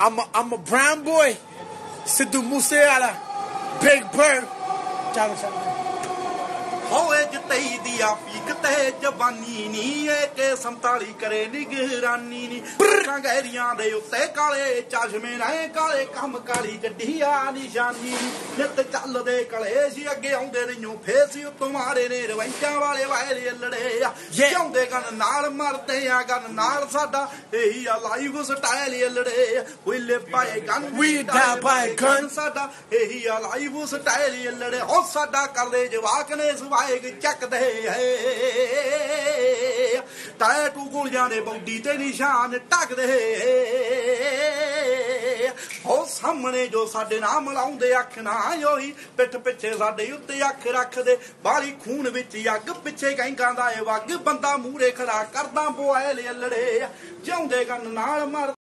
I'm a, I'm a brown boy. Sidhu Moosewala. Big Bird. ਚੱਲ ਚੱਲ ਹੋਏ ਜਤਈ ਦੀ ਆ ਤੇ ਜਵਾਨੀ ਨੀ ਏ ਕੇ 47 ਕਰੇ ਨਿਗਰਾਨੀ ਨੀ ਅੱਖਾਂ ਗਹਿਰੀਆਂ ਦੇ ਉੱਤੇ ਕਾਲੇ ਚਸ਼ਮੇ ਨੇ ਕਾਲੇ ਕੰਮ ਕਾਲੀ ਗੱਡੀ ਆ ਨਿਸ਼ਾਨੀ। ਨਿੱਤ ਚੱਲਦੇ ਕਲੇ ਸੀ ਅੱਗੇ ਆਉਂਦੇ ਰਹੀਓ ਫੇਰ ਸੀ ਉਤੋਂ ਮਾਰੇ ਨੇ ਰਵੈਂਚਾਂ ਵਾਲੇ ਵਾਇਰੇ ਲੜੇ ਆ. ਜਿਉਂਦੇ ਗਨ ਨਾਲ ਮਰਦੇ ਆ ਗਨ ਨਾਲ ਸਾਡਾ ਇਹੀ ਆ ਲਾਈਫ ਸਟਾਈਲ ਲੜੇ ਹੁਲੇ ਪਾਏ gun die by a gun. ਸਾਡਾ ਇਹੀ ਆ ਲਾਈਫ ਸਟਾਈਲ ਹੀ ਲੜੇ ਉਹ ਸਾਡਾ ਕਰਦੇ ਜਵਾਕ ਨੇ ਸਵਾਇਗ ਚੱਕਦੇ ਏ ਟੈਟੂ ਗੁਲਿਆਂ ਦੇ ਬੌਡੀ ਤੇ ਨਿਸ਼ਾਨ ਟਕਦੇ ਉਹ ਸਾਹਮਣੇ ਜੋ ਸਾਡੇ ਨਾਲ ਮਲਾਉਂਦੇ ਅੱਖ ਨਾ ਉਹੀ ਪਿੱਠ ਪਿੱਛੇ ਸਾਡੇ ਉੱਤੇ ਅੱਖ ਰੱਖਦੇ ਬਾਲੀ ਖੂਨ ਵਿੱਚ ਅੱਗ ਪਿੱਛੇ ਗੈਂਗਾਂ ਦਾ ਏ ਵੱਗ, ਬੰਦਾ ਮੂਰੇ ਖੜਾ ਕਰਦਾ ਬੋਏ ਲੜੇ ਜਿਉਂਦੇ ਗਨ ਨਾਲ ਮਰ